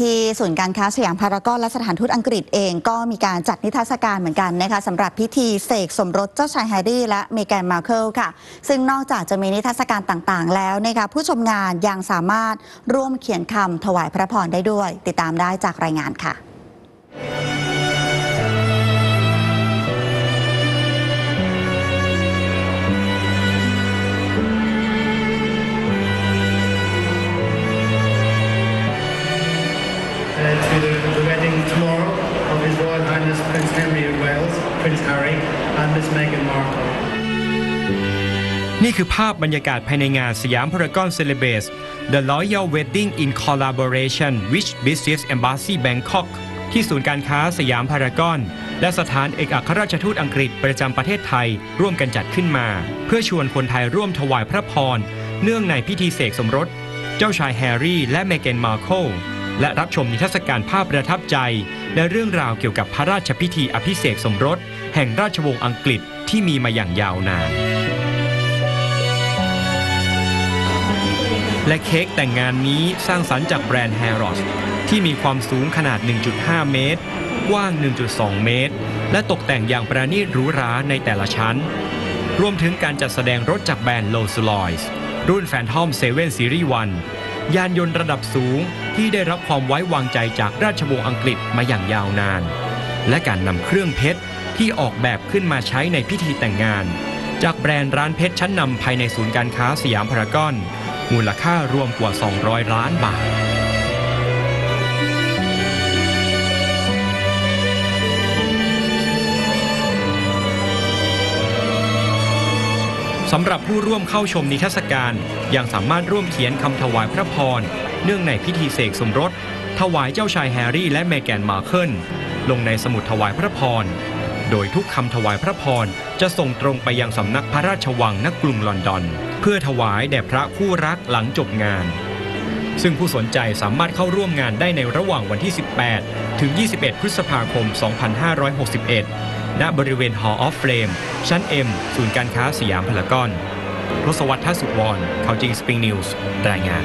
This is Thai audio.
ที่ศูนย์การค้าสยามพารากอนและสถานทูตอังกฤษเองก็มีการจัดนิทรรศการเหมือนกันนะคะสำหรับพิธีเสกสมรสเจ้าชายแฮร์รี่และเมแกนมาร์เคิลค่ะ ซึ่งนอกจากจะมีนิทรรศการต่างๆ แล้วนะคะผู้ชมงานยังสามารถร่วมเขียนคำถวายพระพรได้ด้วย ติดตามได้จากรายงานค่ะ the, the wedding tomorrow of His Royal Highness Prince Henry of Wales, Prince Harry, and Miss Meghan Markle. นี่คือภาพบรรยากาศภายในงานสยามพารากอนเซเลเบส The Royal Wedding in Collaboration with Business Embassy Bangkok ที่ศูนย์การค้าสยามพารากอน และสถานเอกอัครราชทูตอังกฤษประจำประเทศไทย ร่วมกันจัดขึ้นมา เพื่อชวนคนไทยร่วมถวายพระพร เนื่องในพิธีเสกสมรส เจ้าชายแฮร์รี่และเมเกนมาร์โคล และรับชมนิทรรศการภาพประทับใจ และเรื่องราวเกี่ยวกับพระราชพิธีอภิเษกสมรส แห่งราชวงศ์อังกฤษที่มีมาอย่างยาวนาน และเค้กแต่งงานนี้สร้างสรรค์จากแบรนด์ Harrods ที่มีความสูงขนาด 1.5 เมตร กว้าง 1.2 เมตร และตกแต่งอย่างประณีตหรูหราในแต่ละชั้น รวมถึงการจัดแสดงรถจากแบรนด์ Rolls Royce รุ่น Phantom 7 Series 1 ยานยนต์ระดับสูงที่ได้รับความไว้วางใจจากราชวงศ์อังกฤษมาอย่างยาวนาน และการนำเครื่องเพชรที่ออกแบบขึ้นมาใช้ในพิธีแต่งงาน จากแบรนด์ร้านเพชรชั้นนำภายในศูนย์การค้าสยามพารากอน มูลค่ารวมกว่า 200 ล้านบาท สำหรับผู้ร่วมเข้าชมนิทรรศการยังสามารถร่วมเขียนคำถวายพระพร เนื่องในพิธีเสกสมรส ถวายเจ้าชายแฮร์รี่และเมแกนมาเคิลลงในสมุดถวายพระพร โดยทุกคำถวายพระพร จะส่งตรงไปยังสำนักพระราชวังณกรุงลอนดอน เพื่อถวายแด่พระคู่รักหลังจบงาน ซึ่งผู้สนใจสามารถเข้าร่วมงานได้ในระหว่างวันที่ 18 ถึง 21 พฤษภาคม 2561 ณบริเวณ Hall of Flame ชั้น M ศูนย์การค้าสยามพารากอนทศวรรษทัศสุวรรณข่าวจริงสปริงนิวส์รายงาน